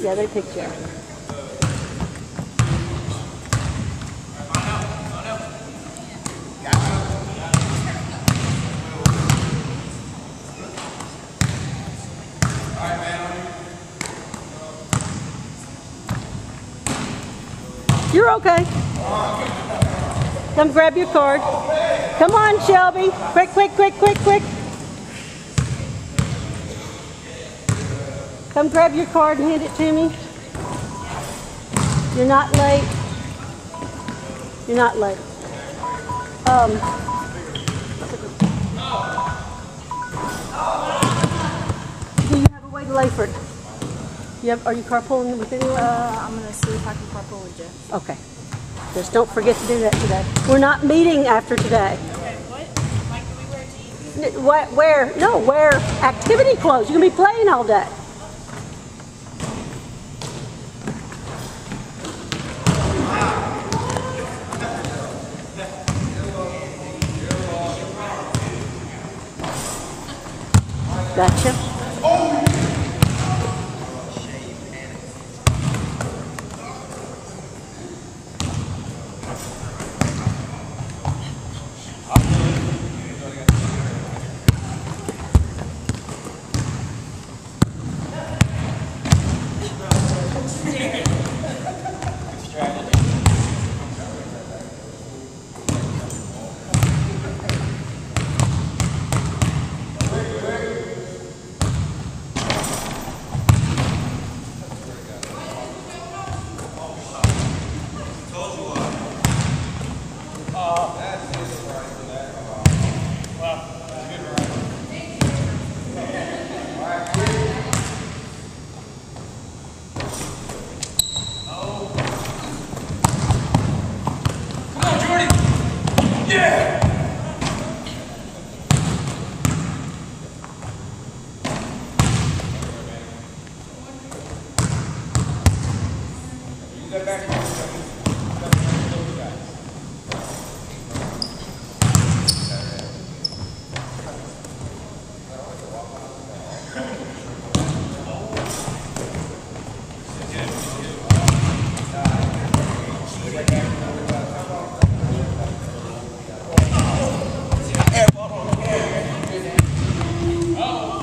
Picked you up. You're okay. Come grab your card. Come on, Shelby. Quick, quick, quick, quick, quick. Come grab your card and hand it to me. You're not late. You're not late. Um, do you have a way to Layford? You have, are you carpooling with anyone? Uh, I'm gonna see if I can carpool with you. Okay. Just don't forget to do that today. We're not meeting after today. Okay, what? Like, we wear jeans? Wear no, wear activity clothes. You're gonna be playing all day.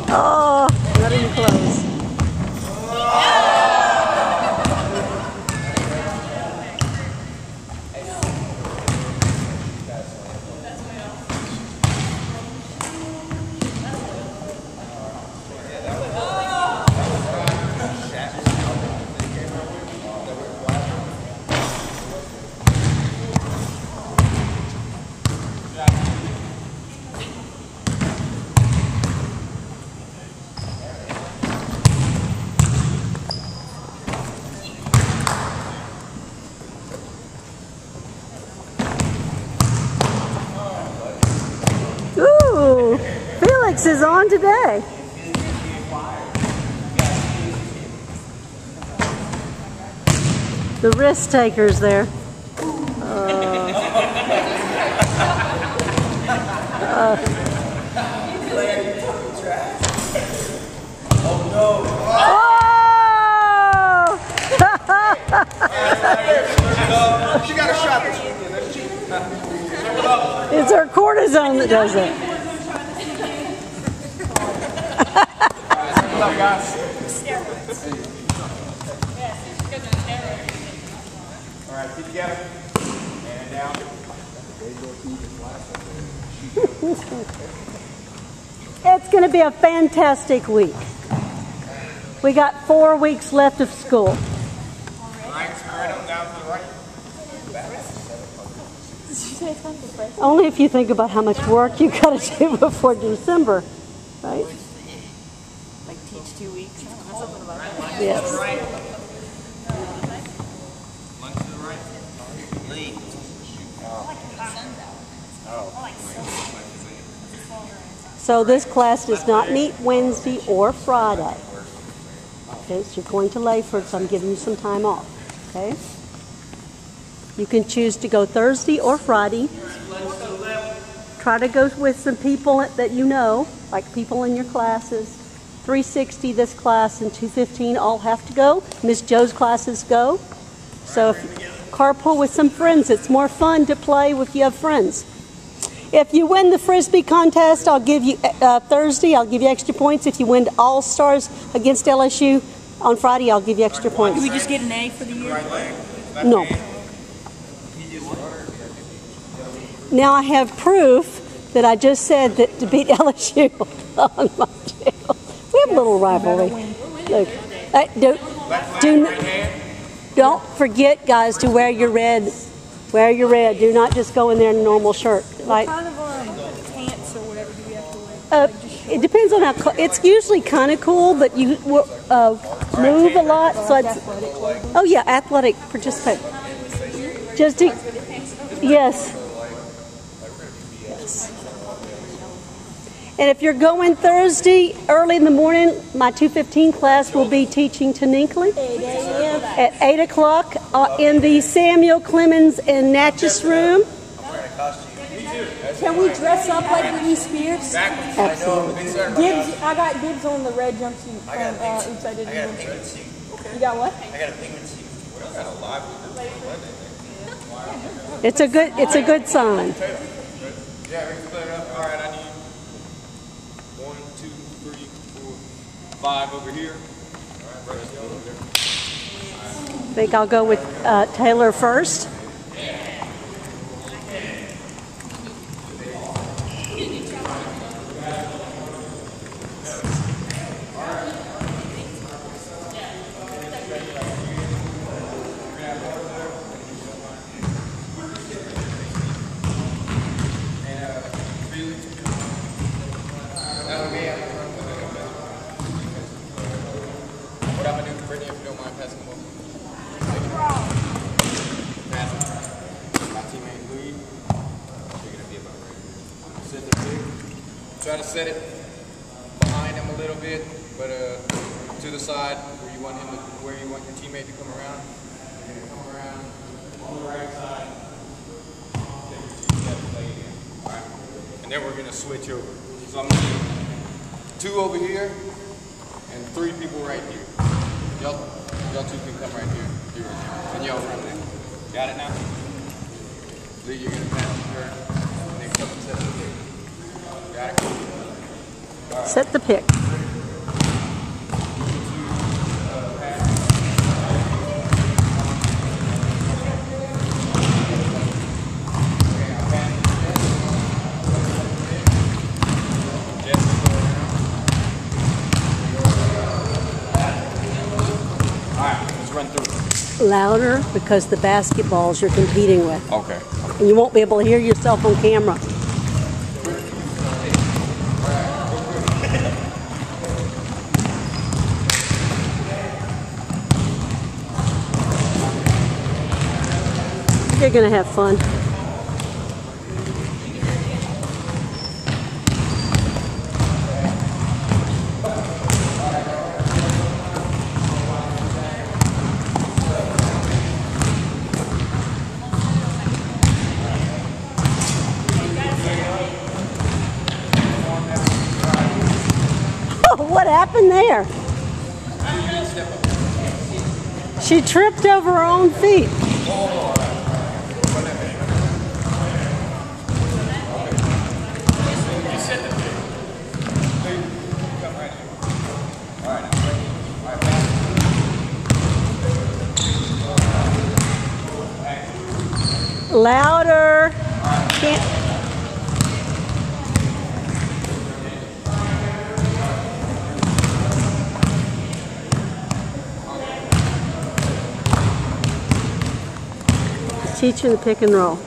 Oh, not even close. Ooh, Felix is on today. The risk taker's there. Uh, oh! She got a shot. It's our cortisone that does it. What's up, guys? All right, feet together. And down. It's going to be a fantastic week. We got four weeks left of school. All right, spread them down to the right. Did you say it's fun to press? Only if you think about how much work you got to do before December, right? Like teach two weeks? I don't know, something about that. Yes. Right. Lunge to the right. So this class does not meet Wednesday or Friday. Okay, so you're going to Layford, so I'm giving you some time off. Okay? You can choose to go Thursday or Friday. Try to go with some people that you know, like people in your classes. 360, this class, and 215 all have to go. Miss Joe's classes go. So if carpool with some friends, it's more fun to play if you have friends. If you win the frisbee contest, I'll give you uh, Thursday. I'll give you extra points. If you win all stars against LSU on Friday, I'll give you extra points. Do we just get an A for the year? No. Now I have proof that I just said that to beat LSU on my channel. We have a little rivalry. Look, uh, do, do, don't forget, guys, to wear your red. Wear your red. Do not just go in there in a normal shirt. Like, Kind of um, pants or whatever do we have to wear? uh, it depends on how. Co- it's usually kind of cool, but you uh, move a lot, so clothing. Oh yeah, athletic participant. Just to. Yes. And if you're going Thursday early in the morning, my 215 class will be teaching Tinikling 8 a.m. at 8 o'clock uh, in the Samuel Clemens and Natchez room. Can we dress up like Britney Spears? Absolutely. Dibs, I got dibs on the red jumpsuit from uh, Oops, I Didn't Win. You got what? It's a good. It's a good sign. Yeah, we can split it up. All right, I need one, two, three, four, five over here. All right, right, y'all over there. I think I'll go with uh, Taylor first. What I'm gonna do, Brittany, if you don't mind passing the ball. Pass it. My teammate lead. You're gonna be about right here. Set the pick. Set it behind him a little bit, but uh, to the side where you want him to, where you want your teammate to come around. You're gonna come around on the right side. Then your two-step play again. All right. And then we're gonna switch over. So I'm gonna do two over here and three people right here. Y'all, y'all two can come right here. here. And y'all run there. Got it now? Lee, you're gonna pass to her. And then come and set the pick. Got it? Set the pick. Jess, go around. All right, let's run through. Louder because the basketballs you're competing with. Okay. And you won't be able to hear yourself on camera. You're to have fun. Oh, what happened there? She tripped over her own feet. You set the pick. Lee, come right here. All right, now, Brittany. All right, pass. Louder. Can't. Teach her the pick and roll.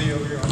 Lee over here on.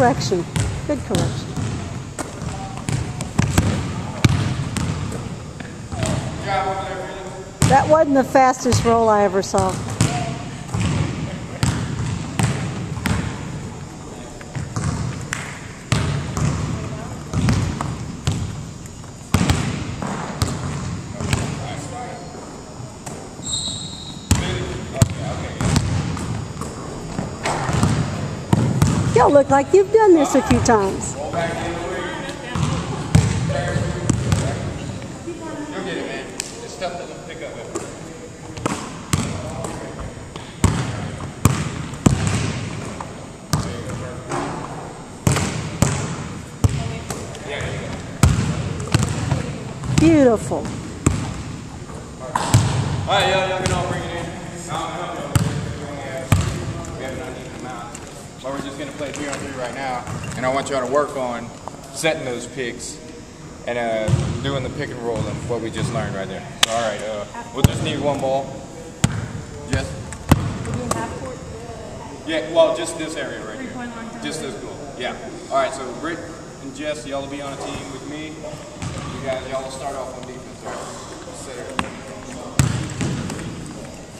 correction. Good correction. That wasn't the fastest roll I ever saw. Look like you've done this a few times. Beautiful. All right, y'all, y'all can all bring it in. No, no, no. We only have, we have an uneven amount. But we're just gonna play three on three right now. And I want y'all to work on setting those picks and uh, doing the pick and roll and what we just learned right there. So, all right, uh, we'll just need one ball. Yes? We're doing half court. Yeah, well, just this area right here. Just this goal. Yeah. All right, so Britt and Jess, y'all will be on a team with me. You guys, y'all will start off on defense. All right? Set it.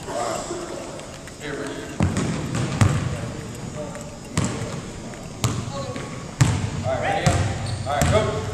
All right. Here, Britt. All right, ready up. All right, go.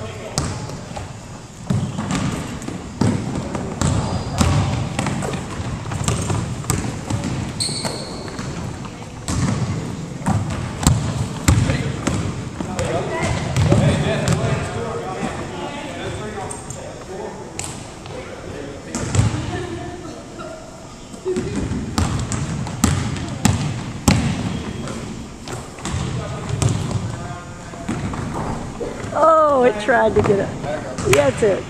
Oh, it tried to get it. That's it.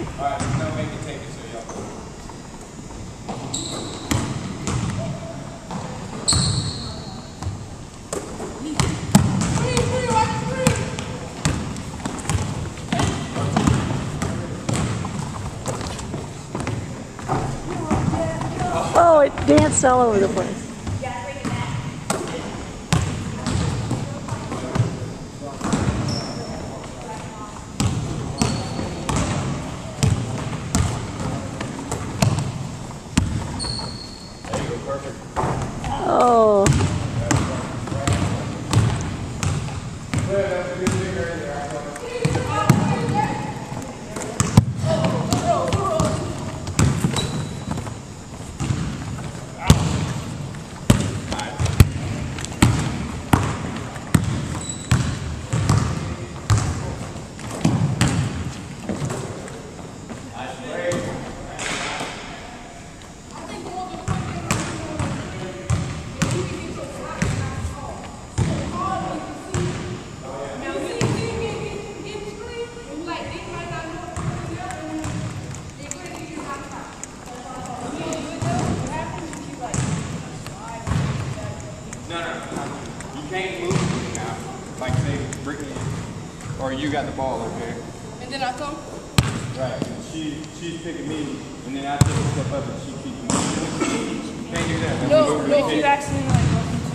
Oh, it danced all over the place. There you go, perfect. Oh, No, no, no. You can't move now. Like say or you got the ball, okay? And then I come. Right. And she she's picking me, and then I take a step up and she keeps me. You can't do that. That's No, no, If you accidentally like look into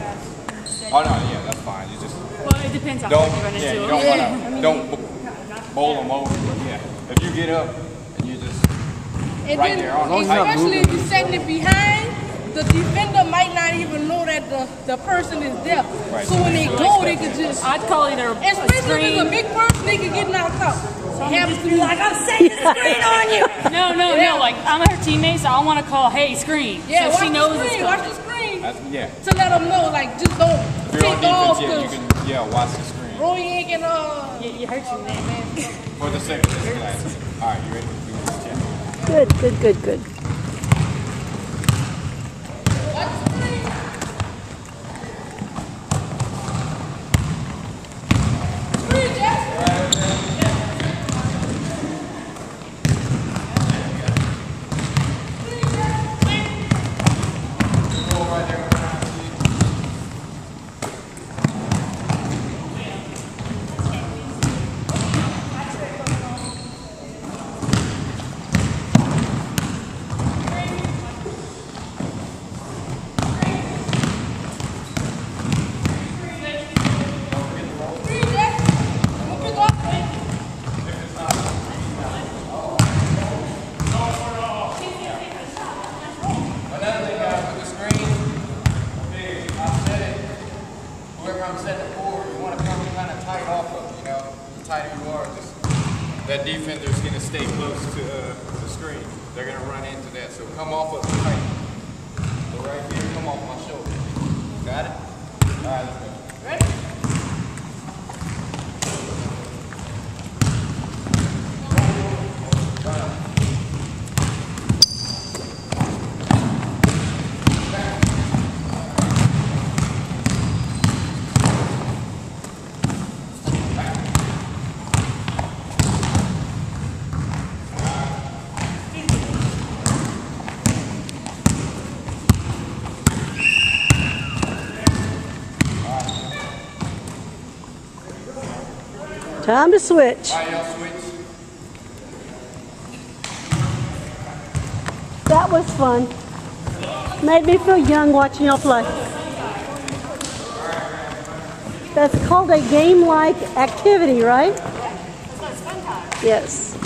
fast. Oh no, yeah, that's fine. You just Well, it depends on don't. what you run Yeah, into. you don't Yeah. wanna don't bowl them over. Yeah, if you get up and you just And Right then, there, on- especially if you're setting it behind, the defender might not even know that the, the person is there. Right. So when they go, they could just, I'd call either a especially if it's a big person, they could get knocked out. So it happens to be like, I'm setting the screen on you. No, no, Yeah. no. Like I'm her teammate, so I want to call, "Hey, screen." Yeah, so watch she knows the screen, watch the screen. that's, yeah. To let them know, like, just don't If take off defense, yeah, you can yeah watch the screen Roy you ain't gonna, uh, You, you hurt your neck, man. for the sake of this class. All right, you ready? We can just good, good, good, good. Time to switch. That was fun. Made me feel young watching y'all play. That's called a game-like activity, right? Yes.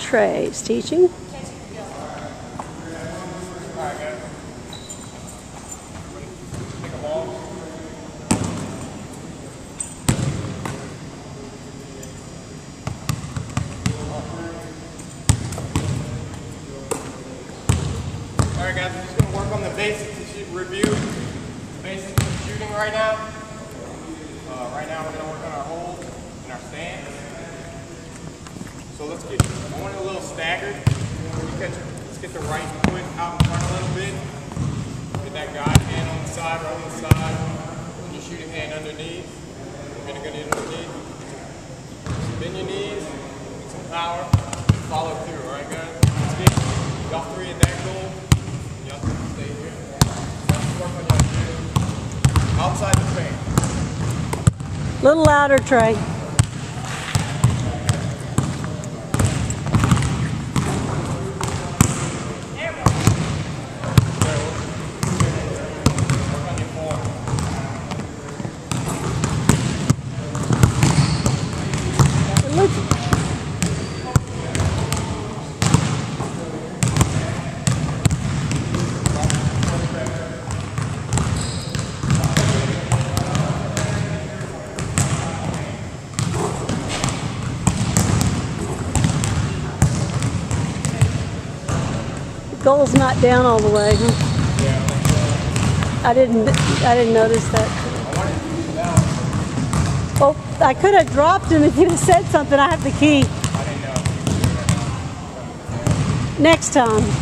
Trey's teaching. ladder tray. was not down all the way. I didn't. I didn't notice that. Well, I could have dropped him if you'd have said something. I have the key. Next time.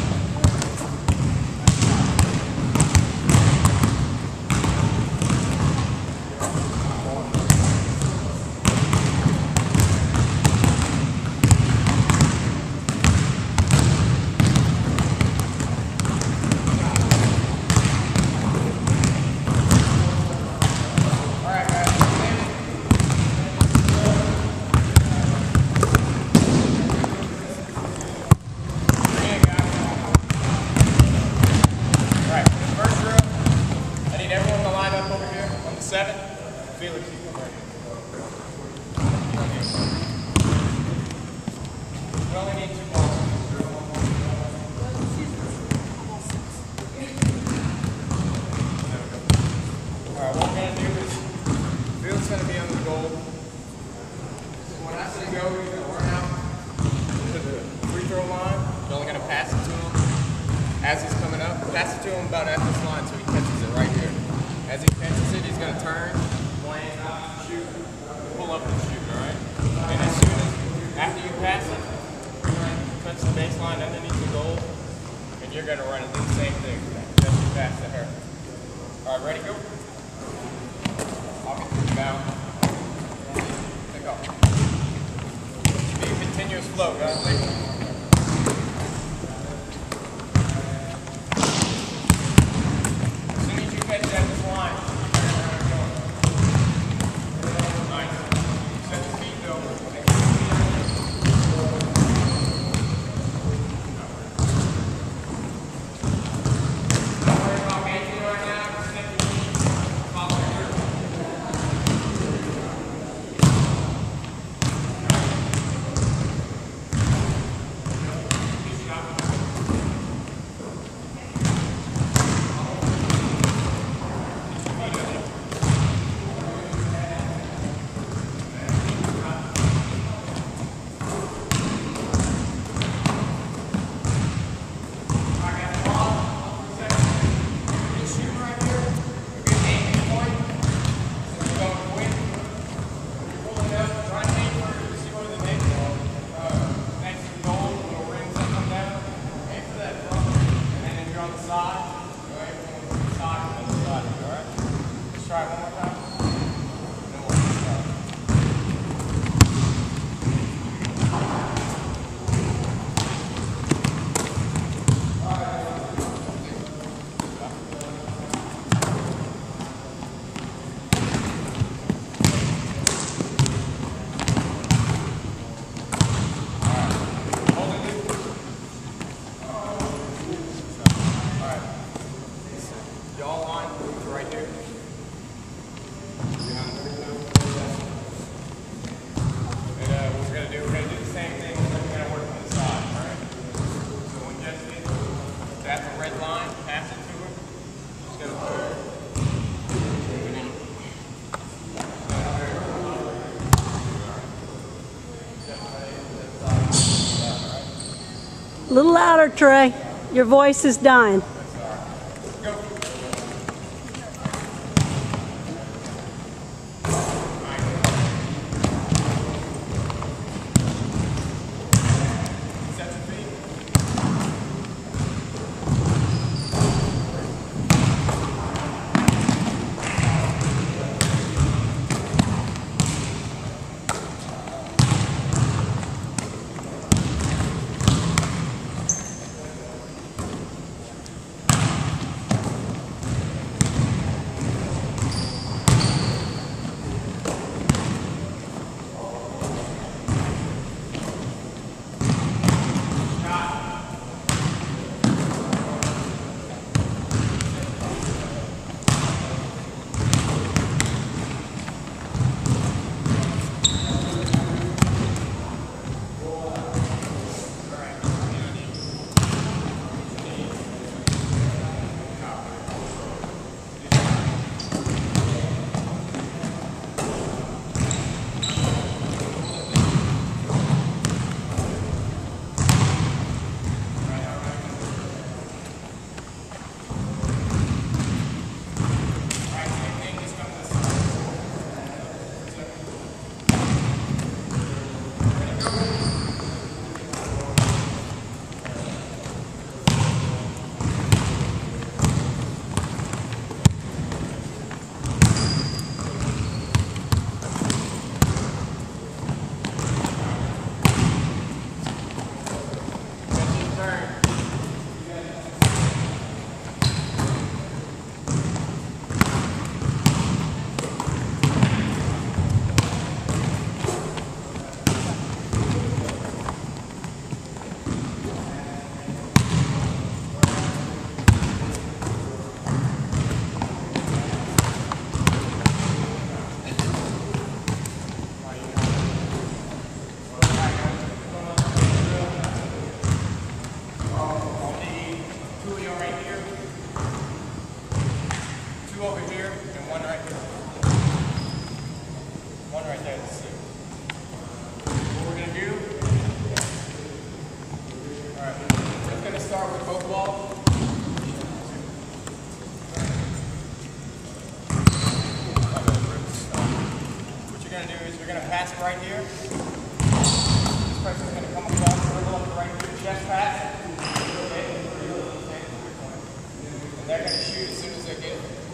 A little louder, Trey. Your voice is dying.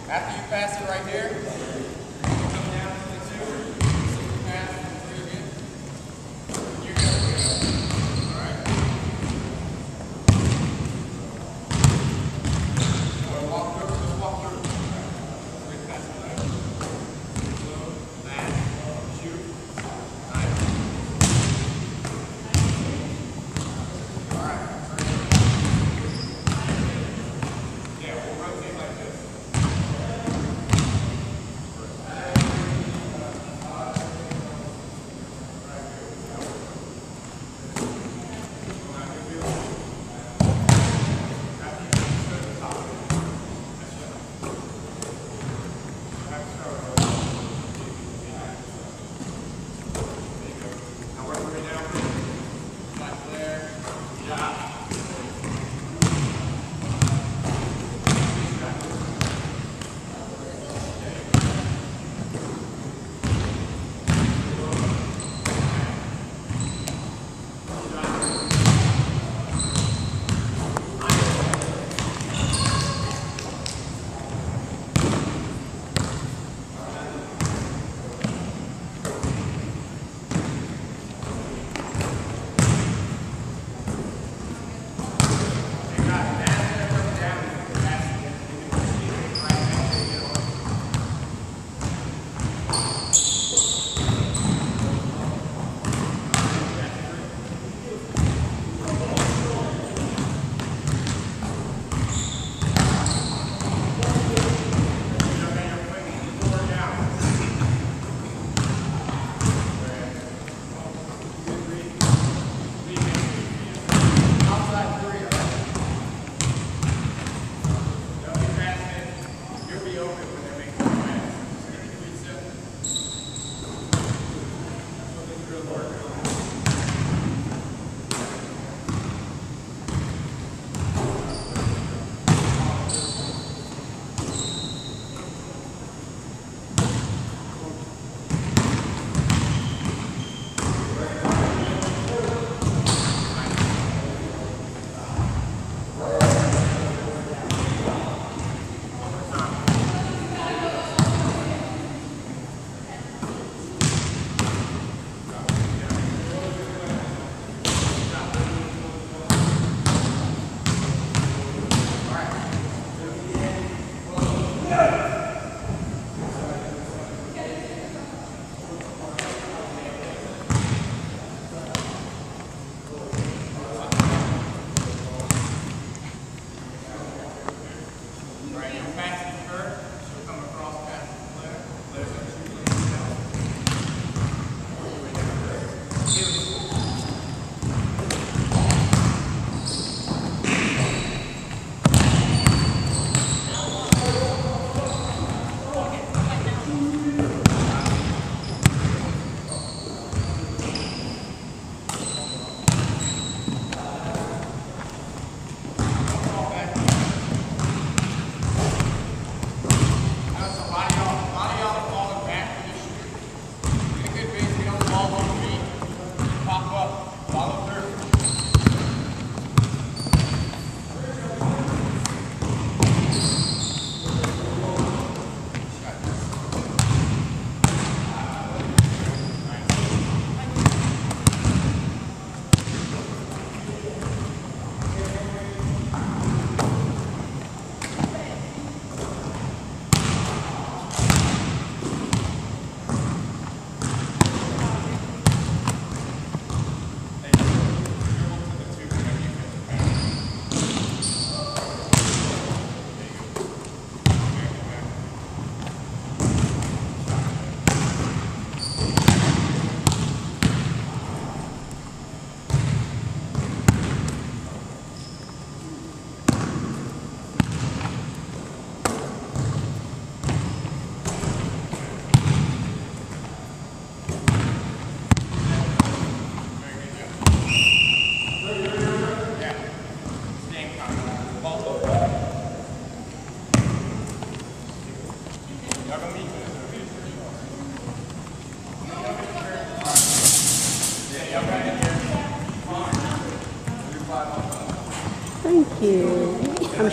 After you pass it right here,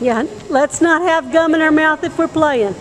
Yeah, let's not have gum in our mouth if we're playing.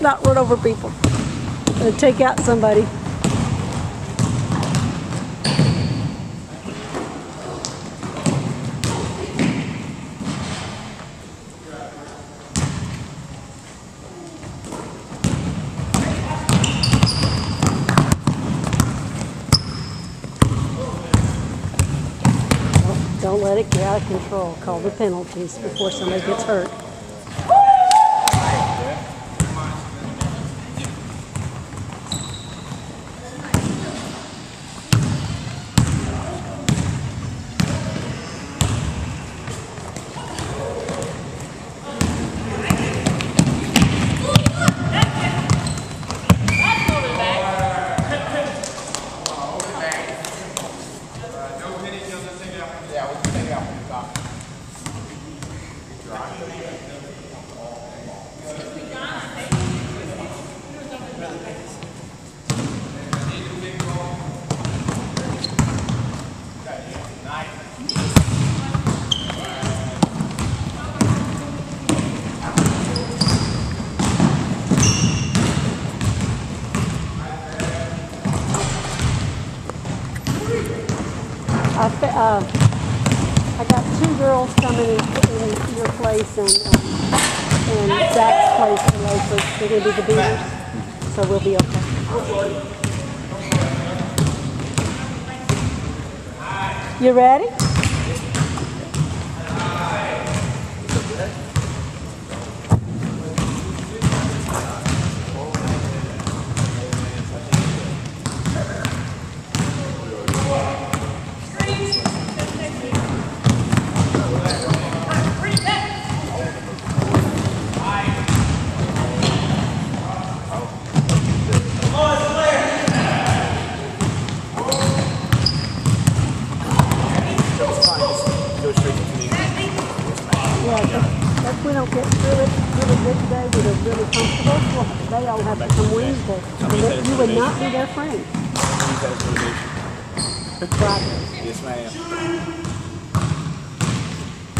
Let's not run over people. Take out somebody. Don't let it get out of control. Call the penalties before somebody gets hurt. happening. Wednesday. You would not be their friend. Use that as motivation. Right. Yes, ma'am.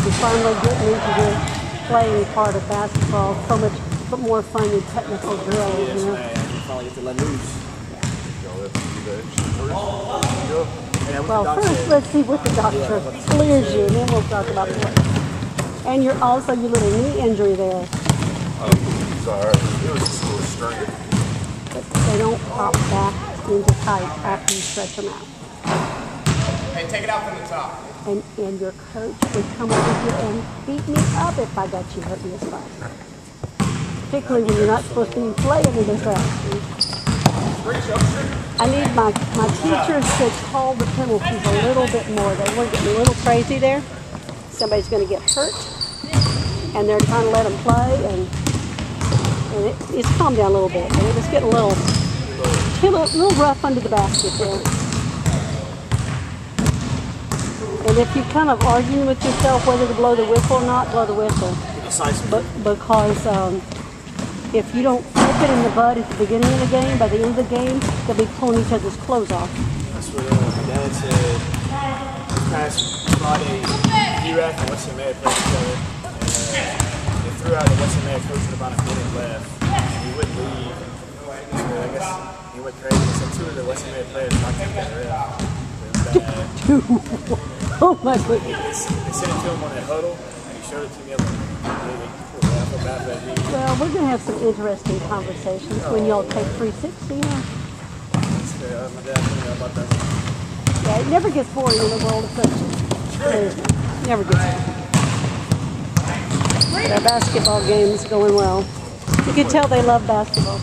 You're finally getting into the playing part of basketball, so much but more fun than technical drills, Yes, you know? ma'am. You finally get to let loose. Well, first, let's see what the doctor clears you, and then we'll talk about the And you're also your little knee injury there, It's alright. It was just a little strained. They don't pop back into tight after you stretch them out. Hey, take it out from the top. And, and your coach would come over here and beat me up if I got you hurt in this fight. Particularly when you're not supposed to be playing in this house. I need my, my teachers to call the penalties a little bit more. They were getting a little crazy there. Somebody's going to get hurt, and they're trying to let them play, and, and it, it's calmed down a little bit. But it was getting a little, a little, rough under the basket there. And if you're kind of arguing with yourself whether to blow the whistle or not, blow the whistle. But because um, if you don't nip it in the bud at the beginning of the game, by the end of the game, they'll be pulling each other's clothes off. That's what uh, dad said. Past Friday, D-Rack and Weston May played each other. They threw out the Weston May coach with about a minute left. And he wouldn't leave. So I guess he went crazy. So two of the Weston May players knocked him was oh my goodness. They, they sent it to him on that huddle, and he showed it to me. Like, really? I feel bad for that dude. Well, we're going to have some interesting conversations when y'all take 360. You know? Uh, my dad told me about that. Yeah, it never gets boring in the world of coaching. Never gets boring. But our basketball game's going well. You can tell they love basketball.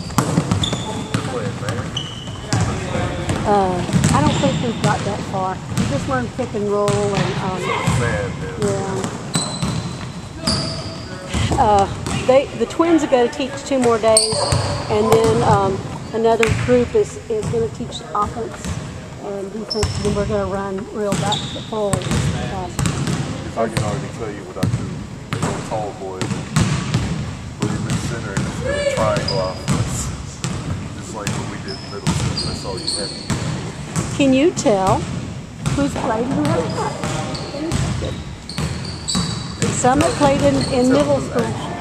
Uh, I don't think we've got that far. We just learned pick and roll and um, yeah. Uh, they the twins are going to teach two more days, and then um, another group is is going to teach offense and defense. Then we're going to run real basketball. I can already tell you what I do. Tall in center and just do a triangle. Just like what we did in middle school. That's all you have to do. Can you tell who's played who hasn't? Some that played in, in middle school